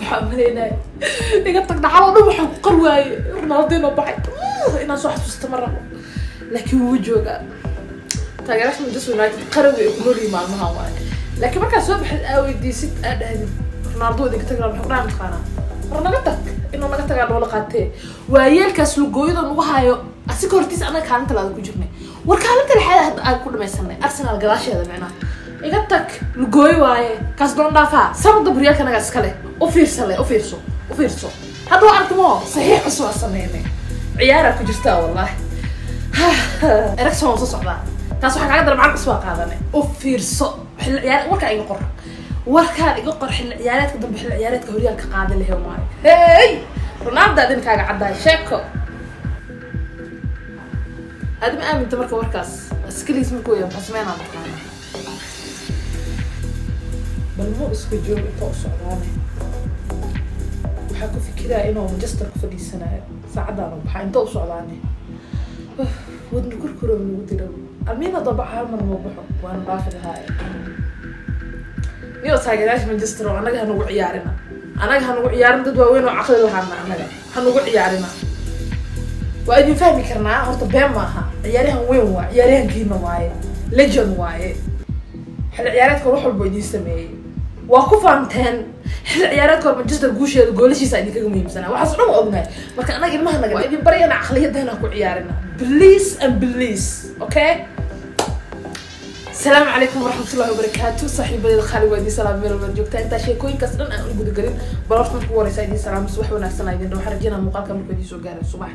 baxaa maleynaya iga tag dhaxaloo dhan waxaan ku qar waaye. Ronaldino baxay inaan soo xasuusta ma rabo. Laakiin soo baxid aa weydiisid aa dhahdid ronaldo idinka tag maxaa hayo asiga hortiisa anaga kaalinta war kaalinta lixaad ku dhamaysanay arsenal gadaasheeda micnaha. Iga tag lugooyo waaye kaas doon dhaafaa. Sanada baryaalka naga iskale u fiirsale u fiirso u fiirso hadda waa artimo saxiix cusub aan sameynay ciyaaraa ku jirtaa wallahi. Eragson waan soo socdaa taas waxaa kaaga dara macalin cusub aa qaadanay u fiirso xilli ciyaar warkaa iga qor. Warkaan iga qor xilli ciyaareedka dambe xilli ciyaareedka horyaalka qaada lehe maayo hey! Ronaldo adinkaaga caddaay sheeko aadi ma aaminta marka warkaas? Askaliis markuu yahay maxaa sameynaa mataqaana bal mu isku joog inta u socdaane waxaa ku fikiraa inuu manchester ku fadhiisanayo saacadaan u baxaa inta u socdaane. Wadna kurkuro nagu diro. Almiina daba hal mar ma baxo waana dhaafi lahaaye niyo taageerayaasha manchester oo annaga hanugu ciyaarina? Annaga hanugu ciyaarin dad waaweyn oo caqli lahaana annaga hanugu ciyaarina. Waa idin fahmi karnaa? Horta been maaha. Ciyaaryahan weyn waa ciyaaryahankiina waaye. Legend waaye. Xilli ciyaareedka wax walba idiin sameeyey. Waa ku faanteen xilli ciyaareedka hor manchester guusheeda goolashiisa idinkaga muhiimsanaa waxaas dhan waa ognahay marka annaga ilmaha naga waa idin baryana caqliyadana ku ciyaarina please and please okay السلام عليكم ورحمة الله وبركاته صاحبي الخالي وادي سلام ميرو جوجتا انت شيكوين كاس دن ان غود غرين بلورت markuu wareysa idin salaam subax wanaagsan idin dhow xarajina muuqaalka markuu idin soo gaaray subax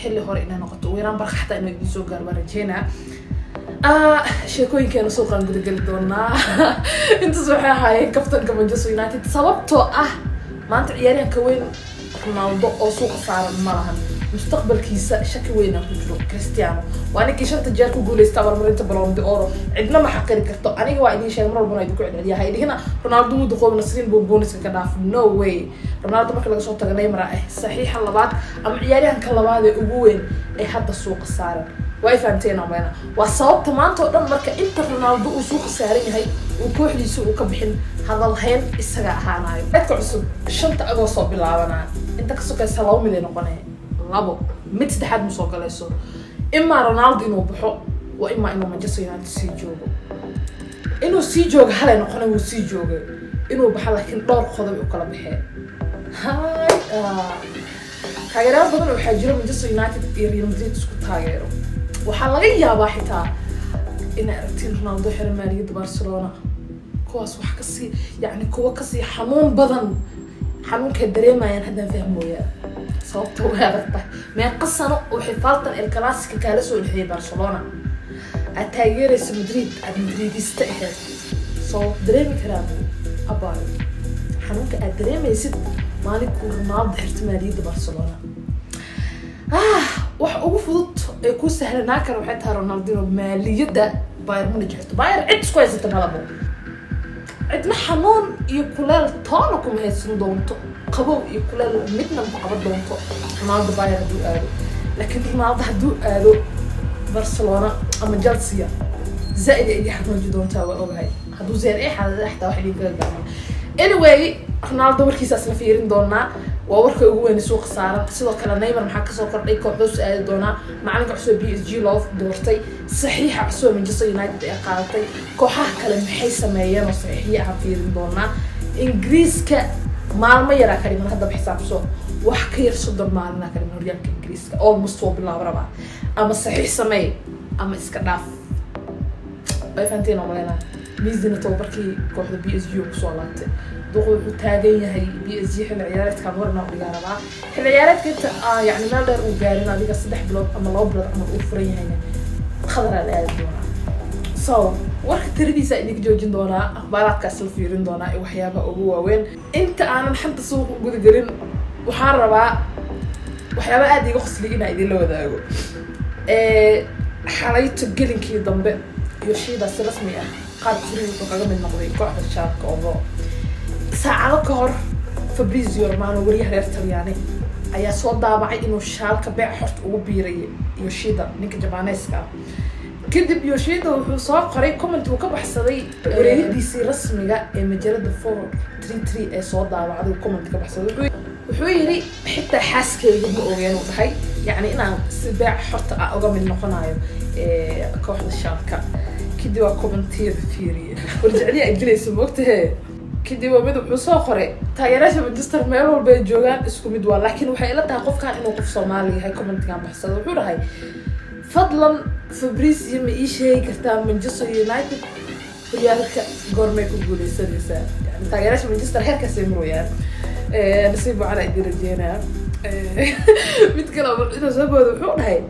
xilli hore inay noqoto weeraan barqa xataa inuu ah sheekooyinkeena soo qaan gudageli doonaa. Intaas waxay ahaayeen kaftanka manchester united sababtoo ah maanta ciyaaryahanka weyn ronaldo oo suuqa saaran ma lahan mustaqbalkiisa shaki weynaa ku jiro cristiano. Waa ninkii shanta jeer ku guuleysta abaalmarinta balon de oro cidna ma xaqiri karto aniga waa idin sheegay mar walbana idinku celceliya haydhigina ronaldo wuu duqoob nasriin buu booniska ka dhaaf no way. Ronaldo marka laga soo tago neymar ah saxiixa labaad ama ciyaaryahanka labaad ee ugu weyn ee hadda suuqa saaran waa ay fahamteen ameyna waa sababta maanta oo dhan marka inta ronaldo uu suuqa saaran yahay uu kooxdiisa uu ka bixin hadalhayn isaga ahaanayo dadka cusub shanta agoo soo bilaabanaa inta ka sokaysa laba mid ay labo mid saddexaad ma soo galayso. Imaa ronaldo inuu baxo waa imaa inuu manchester united sii joogo. Inuu sii joogo halay noqona wuu sii joogay. Inuu baxo laakiin dhowr qodob u kala baxeen hay taageerayaal badan waxaa jira manchester united iyo real madrid isku taageero waxaa laga yaabaa xitaa inay aragtiin ronaldo xira maaliyadda barcelona kuwaas wax kasii yacni kuwa kasii xanuun badan xanuunkay dareemayaan haddaan fahmooyaa sababta way adagtahay meeqa sano oo xifaaltan el clasica kaala soo dhexeeyay barcelona aad taageeraysa madrid aad madridista ahayd soo dareemi karaan abaayo xanuunka aad dareemaysid maalinkuu ronaldo xirta maaliyadda barcelona ah wax ugu fudud ee ku sahlanaa kara waxay tahay ronaldino maaliyadda bayr munij xirto bayr cid isku haysata malabo cidna xanuun iyo kuleel toona kuma haysan doonto. Qabow iyo kuleel midna ma qaban doonto. Ronaldo bayr hadduu aado. Laakiin ronaldo hadduu aado barcelona ama chelsea zaaid ay xanuunji doontaa waa ogahay. Hadduu zeer ay xaadada wax idinkaga gaarma anyway ronaldo warkiisaas la fiirin doonaa waa warka ugu weyn suuqa saaran. Sidoo kale neymar maxaa ka soo kordhay? Kooxdoosu aadi doonaa macalinka cusub b s g loo doortay. Saxiixa cusub manchester united ee qaadatay. Kooxaha kale maxay sameeyeen oo saxiixiya aha fiirin doonaa? Ingiriiska maalmo yaraa ka dhiman haddaba xisaabso wax ka yar soddon maalinaa ka dhiman horyaalka ingiriiska. Almost waa bilaab rabaa ama saxiix sameey ama iska dhaaf. Way fahanteen oo maleynaa miisina tababarkii kooxda b s g oo ku soo laabtay duqu wuxuu taagan yahay b s g xilli ciyaareedkan warna u dhigaa xilli ciyaareedka inta yani meel dheer uu gaarin adiga saddex bilood ama laba bilood camal uu furan yahayna khadaraa la aadi doonaa so warka tiradiisa idinka joojin doonaa akhbaaraadkaas la fiirin doonaa ee waxyaabaha ugu waaweyn inta aanan xanta suuqa guda gelin waxaan rabaa waxyaaba aada iga qosliya inaa idinla wadaago xalayto gelinkii dambe iyo shiidaasi rasmi ah qaab furi wuxuu kaga mid noqday kooxda shaarka oo saacado ka hor fabrizio romano wariyaha reer talyaani ayaa soo daabacay inuu shaalka beec horta ugu biiray yoshida ninka jabaneeska ah kadib yoshida wuxuu soo qoray comment uu ka baxsaday wareeridiisii rasmiga ee majalada four three three ee soo daawacday comment ka baxsaday. Wuxuu yidhi xitaa xaaskeyga ma ogeen uu dhahay. Yacni inaan si beec xorta ah uga mid noqonayo kooxda shaalka. Kadib waa commentiyada fiiriye. Warjecliya ay gelaysa moogtahe kadib mid wuxuu soo qoray taageeraasha manchester meel walba ay joogaan isku mid waa laakiin waxay ila tahay qofkan inuu qof soomaali yahay commentigan baxsada wuxuu dhahay fadlan fabricio ma ii sheegi kartaa manchester united? Horyaalka goormay ku guuleysanaysaa yani taageeraasha manchester heerkaasay marwayaan nasiib wacan ay dirajeynaa mid kale inuu soo boodo wuxuu dhahay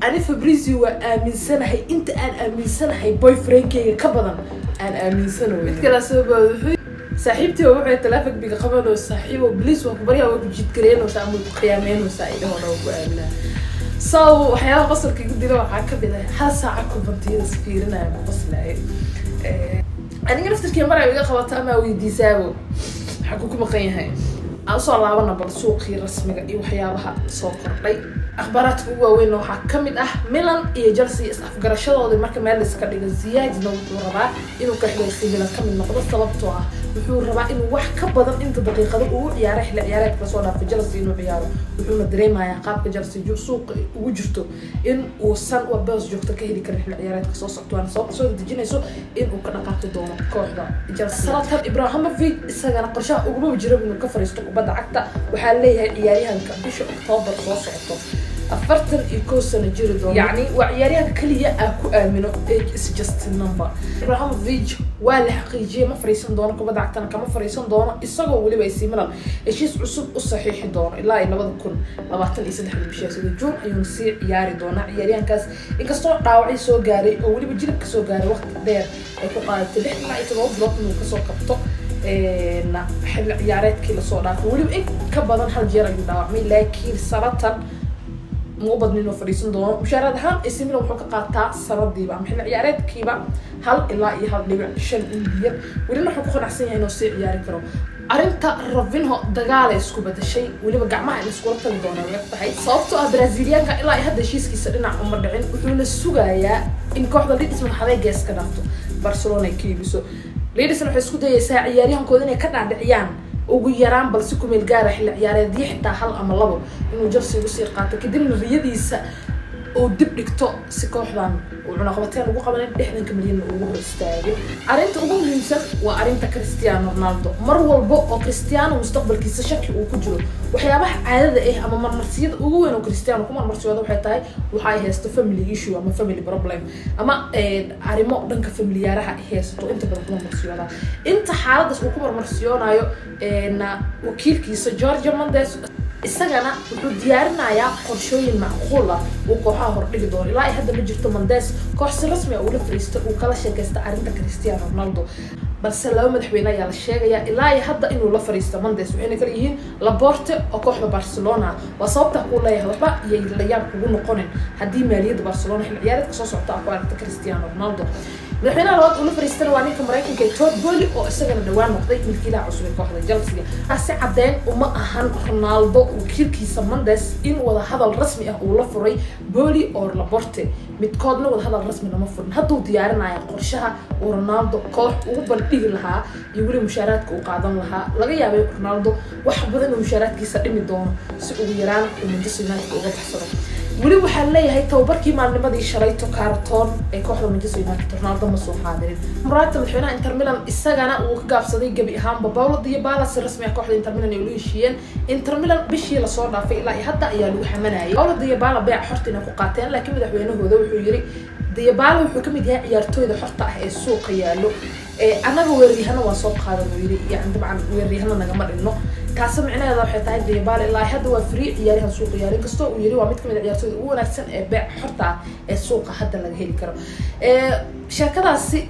ani fabricio waa aaminsanahay inta aan aaminsanahay boyfriendkeyga ka badan aan aaminsanayo mid kale soo wuxuu saaxiibtii waxay taleefon biga qabanoo saaxiibo bliis waa kubaryaa waa ku jidgareynaysaa ama ku qiyaameynaysaa ay dhahoona waa ku aaminaa so waxyaabaha qosolka igu dila waxaa ka mid ah hal saaca kubantiyada fiirinaya ma qoslaayo aniga naftirkii mar ay iga qabato ama weydiisaabo maxaa ku ku maqan yahay aan u soo laabana bal suuqii rasmiga iyo waxyaabaha soo kordhay akhbaaraadka ugu waaweyn waxaa ka mid ah milan iyo chelsea is afgarashadoodii marka meel iska dhigo ziyaadna wuxuu rabaa inuu kooxdaysi milan ka mid noqdo sababtoo ah wuxuu rabaa inuu wax ka badan inta daqiiqado uu ciyaaro xilli ciyaareedka la soo dhaafay chelsea inuu ciyaaro. Wuxuuna dareemayaa qaabka chelsea suuqa ugu jirto in uusan wabeos joogto ka heli karin xilli ciyaareedka soo socto waana soo dejinayso in uu ka dhaqaaqi doono kooxda salatan ibrahimovic isagana qorshaha uguma jiro inuu ka fariisto kubadda cagta. Waxaa leeyahay ciyaaryahanka bisha oktoobar soo socoto afartan iyo kow sano jiri doono. Yacni waa ciyaaryahanka keliya aa ku aamino is just number. Ibrahimovic waa la xaqiijiyay ma fariisan doono kubadda cagtana kama fariisan doono isagoo weliba milan heshiis cusub u saxiixi doono ilaa iyo labada kun labaatan iyo saddexda bishaa sida juun ayuuna sii ciyaari doonaa. Ciyaaryahankaas inkastoo dhaawacyo soo gaaray oo weliba jilib ka soo gaaray waqti dheer ay ku qaadatay lix ilaa iyo todoba bilood inuu ka soo qabto xilli ciyaareedkii la soo dhaafay. Weliba in ka badan hal jeer ayuu dhaawacmay laakiin saratan muu badnin inuu fadhiisan doono mushaaraad ahaan Milan wuxuu ka qaataa sanadiiba ama ciyaareedkiiba hal ilaa iyo hal dhibic shan milyan welina wuxuu ku qanacsan yahay inuu sii ciyaari karo arrinta Ravinho dagaal ay isku bedeshay weliba gacmaha iskula tagi doona way tahay sababtoo ah Brazilianka ilaa hadda heshiiskiisa dhinac uma dhicin wuxuuna sugayaa in kooxda Leeds madaxday gees ka dhaafto Barcelona ay ka iibiso Leeds waxay isku dayaysaa ciyaaryahankooda inay ka dhaadhiciyaan ugu yaraan balse ku meel gaara xilli ciyaareedyo xitaa hal ama labo inuu Chelsea ugu sii qaato kadibna riyadiisa uu dib dhigto si kooxdan. Cunaqabateen ugu qabanay dhexdanka milyan ugu hor arrinta ugu muhiimsan waa arrinta Cristiano Ronaldo. Mar walba oo Cristiano mustaqbalkiisa shaki uu ku jiro waxyaabaha caadada ah ama marmarsiyada ugu weyn oo Cristiano ku marmarsiyooda waxay tahay waxa ay haysto family issue ama family problem. Ama arrimo dhanka familiyaaraha ay haysto inta badan ku marmarsiyooda. Inta xaaladaas uu ku marmarsiyoonayo wakiilkiisa George Mendes isagana wuxuu diyaarinayaa qorshooyin macquul ah uu kooxaha hordhigi doono. Ilaa ay hadda ma jirto Mendes koox si rasmi ah ula fariista uu kala sheekaysta arrinta Cristiano Ronaldo. Balse laba madaxweyne ayaa la sheegaya ilaa iyo hadda inuu la fariisto Mendes waxayna kala yihiin Laporte oo kooxda Barcelona waa sababta uu leeyahay waxba iyay la yaab kugu noqonin. Haddii maaliyadda Barcelona xilli ciyaareedka soo socota ku aragta Cristiano Ronaldo madaxweynaha labaad ula fariistana waa ninka maraykanka ee Todd Boehly oo isagana dhawaan noqday milkiilaha cusub ee kooxda Chelsea taasi caddeyn uma ahan Ronaldo wakiilkiisa Mendes in wada hadal rasmi ah uu la furay Boehly oo Laporte. Midkoodna wada hadal rasmi lama furin. Hadduu diyaarinaya qorshaha uu Ronaldo koox ugu bandhigi lahaa iyo weli mushaaraadka uu qaadan lahaa laga yaabay Ronaldo wax badan oo mushaaraadkiisa dhimi doono si ugu yaraan uu Manchester United uga baxsado weli waxaa leeyahay tababarkii maalnimadii shalayto kaartoon ee kooxda Manchester United Ronaldo ma soo xaadirin. Muraata madaxweynaha Inter Milan isagana uu ka gaabsaday gabi ahaanba Paulo Dybala si rasmi ah kooxda Inter Milan ay ula heshiiyeen. Inter Milan bishii la soo dhaafay ilaa hadda ayaa lagu xamanayay. Paulo Dybala beec xorta inay ku qaateen laakiin madaxweynahooda wuxuu yiri Dybala wuxuu ka mid yahay ciyaartooyda xorta ah ee suuqa yaalo anaga weeryahana waa soo qaadan uu yiri yani dabcan weeryahana nagama dhinno taasi micnaheeda waxay tahay Dybala ilaa hadda waa free ciyaaryahan suuqa yaalo inkastoo uu yiri waa mid ka mid ah ciyaartooyda ugu wanaagsan ee beec xorta ah ee suuqa hadda laga heli karo. Sheekadaasi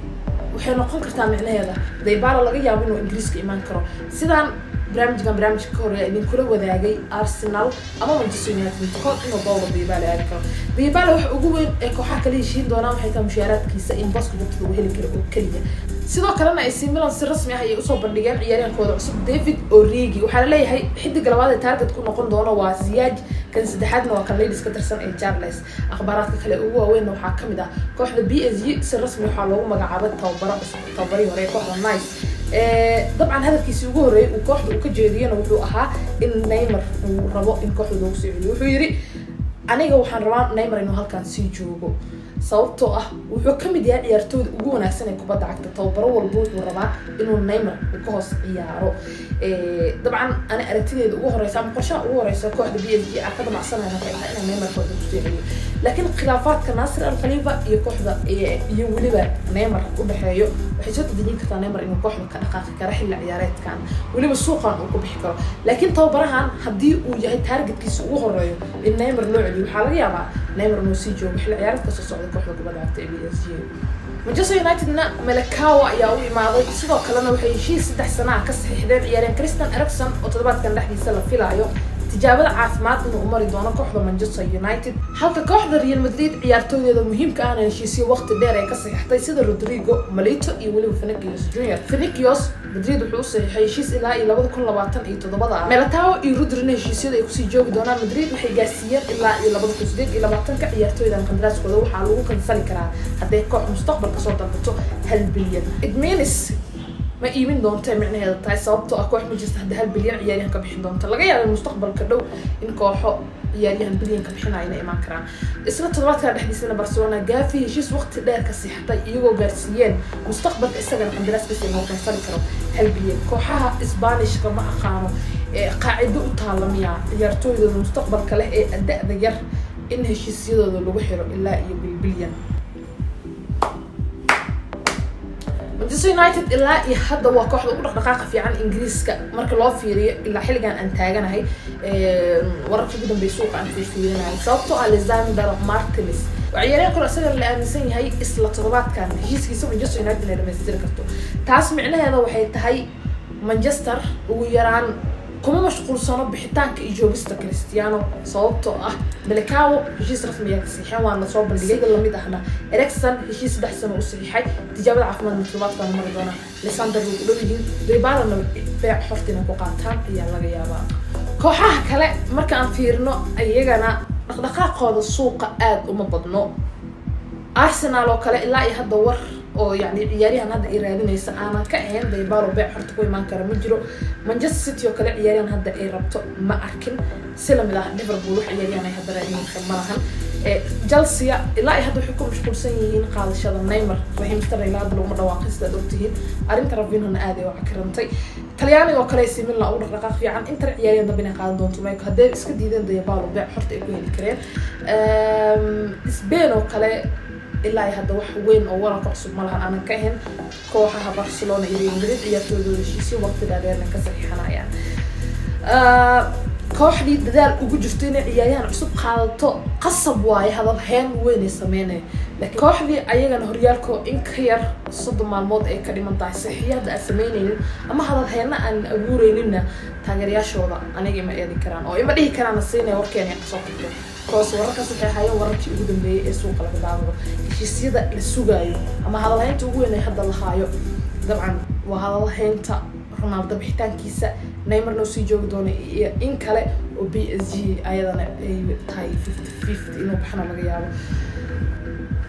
waxay noqon kartaa micnaheeda. Dybala laga yaabo inuu ingiriiska imaan karo. Sidaan barnaamijkan barnaamijka ka horreeya idinkula wadaagay Arsenal ama Manchester United midkood inuu Paulo Dybala aadi karo Dybala waxa ugu weyn ee kooxaha kala heshiin doonaan waxay tahay mushaaraadkiisa in boska joogtada uu heli karo oo keliya sidoo kalena AC Milan si rasmi ah ayay u soo bandhigeen ciyaaryahankooda cusub David Origi waxaa la leeyahay xidiga labaad ee target ku noqon doona waa Ziyech. Kan saddexaadna waa kan ladies ka tirsan ee charles. Akhbaaraadka kale ugu waaweynna waxaa ka mid ah kooxda b s g si rasmi waxaa loogu magacaabay tababaro cusub tababarihii hore ee kooxda nice. Dabcan hadalkiisii ugu horreeyay uu kooxda uu ka jeediyena wuxuu ahaa in neymar uu rabo in kooxda loogu soo celiyo wuxuu yidhi aniga waxaan rabaa neymar inuu halkaan sii joogo sababtoo ah wuxuu ka mid yahay ciyaartooyda ugu wanaagsan ee kubadda cagta. Tababaro walba wuxuu rabaa inuu neymar uu ka hoos ciyaaro. Dabcan ani aragtideeda ugu horeysa ama qorshaha ugu horeysa kooxda b s g a ka damacsanayna waxay tahay inaa neymar kooxda ku soo celiyo laakiin khilaafaadka naasir al khaliifa iyo kooxda iyo weliba neymar u dhexeeyo waxay soo tadejin kartaa neymar inuu kooxda ka dhaqaaqi kara xilli ciyaareedkan. Weliba suuqan uu ku bixi karo. Laakiin tababarahan haddii uu yahay taargetkiisa ugu horeeyo in neymar loo celiyo waxaa laga yaabaa neymar inuu sii joogo xilli ciyaareedka soo socda kooxda kubadda cagta ee b s g. Manchester unitedna melekawa ayaa u imaaday. Sidoo kalena waxay heshiis saddex sanaha ka saxiixdeen ciyaareen christian ericson oo toddobaadkan dhexdiisa la filaayo. Tijaabada caafimaad inuu mari doono kooxda manchester united. Halka kooxda real madrid ciyaartooydeeda muhiimka ahna heshiisyo waqti dheer ay ka saxiixtay sida rodrigo malito iyo weliba fenicius junior. Fenicius madrid wuxuu u saxiixay heshiis ilaa iyo labada kun labaatan iyo toddobada ah. Melatao iyo rudrina heshiisyada ay ku sii joogi doonaan madrid waxay gaarsiiyeen ilaa iyo labada kun sideed iyo labaatanka ciyaartooydan kandaraaskooda waxaa lagu kansali karaa hadday koox mustaqbalka soo dalbato hal bilyan. Idminis ma iibin doonta micnaheeda tahay sababtoo ah koox ma jirta hadda hal bilyan ciyaaryahan ka bixin doonta. Laga yaaba mustaqbalka dhow in kooxo ciyaaryahan bilyan ka bixinaya inay imaan karaan. Isla toddobaadkan dhexdiisana barcelona gaafi heshiis waqti dheer ka siixatay iyagoo gaarsiiyeen mustaqbalka isagana qandaraaskiisa inuu kansali karo hal bilyan. Kooxaha isbaanishka ma aqaano qaacido u taalamiya ciyaartooydooda mustaqbalka leh ee da-da yar in heshiisyadooda lagu xiro ilaa iyo bilbilyan manchester united ilaa iyo hadda waa kooxda ugu dhaqdhaqaaqa fiican ingiriiska. Marka loo fiiriyo ilaa xilligan aan taaganahay wararka ugu dambeey suuqa aan fiirfiirinahay sababtoo ah lisander martinez ciyaaryahan kale isaga la aaminsan yahay isla toddobaadkan. Heshiiskiisa manchester united inay dhamaystiri karto. Taas micnaheeda waxay tahay manchester ugu yaraan kuma mashquulsano bixitaanka iyo joogista cristiano sababtoo ah melekawo heshiis rasmiya ka saxiixeen waana soo bandhigay. Lamid ahna ericson heshiis saddex sano u saxiixay. Tijaabada caafimaadna toddobaadkan mari doona lisander way ku dhow yihiin. Ribalana beec xortina ku qaataan ayaa laga yaabaa. Kooxaha kale marka aan fiirino iyagana dhaqdhaqaaqooda suuqa aada uma badno. Arsenal oo kale ilaa iyo hadda war oo yani ciyaaryahan hadda ay raadinaysa aanan ka ahayn daybalo beec horta ku imaan kara ma jiro. Manchester city oo kale ciyaaryahan hadda ay rabto ma arkin. Si la mid ah liverpool wax ciyaaryahan ay hadda raadinaysa ma lahan. Chelsea ilaa ay hadda waxay ku mashquulsan yihiin qaadashada neymar rahiim sterling hadda laguma dhawaaqay sidaad ogtihiin arrinta ravinhona aad ay u cakirantay. Talyaaniga oo kale simila ugu dhaqdhaqaaq fiican. Inter ciyaaryahan dambe inay qaadan doonto mayko haddee iska diideen daybalo beec horta ay ku heli kareen. Spain oo kale ilaa hadda wax weyn oo wararka cusub ma lahan aanan ka ahayn kooxaha barcelona iyo real madrid ciyaartooydooda heshiisyo waqti dhaadheerna ka saxiixanayaan kooxdii dadaal ugu jirto inay ciyaaryahan cusub qaadato qasab waaye hadal heen weynay sameynaya laakiin kooxdii ayagana horyaalko in ka yar soddon maalmood ay ka dhiman tahay saxiiyo hadda aan sameynaynin ama hadal heena aan abuureyninna taageerayaashooda aniga ima eedi karaan. Oo ima dhihi karaan siinaya warkeena ka soo tagtay koos wararkaas waxay ahaayeen wararkii ugu dambeeyey ee suuqa laga daawado heshiisyada la sugaayo ama hadalhaynta ugu weyn ay hadda la haayo. Dabcan waa hadalhaynta ronaldo bixitaankiisa. Neymar noo sii joogi doono iyo in kale oo b s g ayadana ay tahay fifty fifty inuu baxna laga yaabo.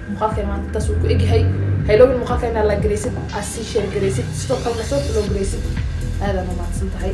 Muuqaalkeen maanta intaas uu ku egyahay. Hayloogin muuqaalka inaa la garaysid aad sii sheer garaysid sidoo kalena soo flow garaysid aadaan u mahadsan tahay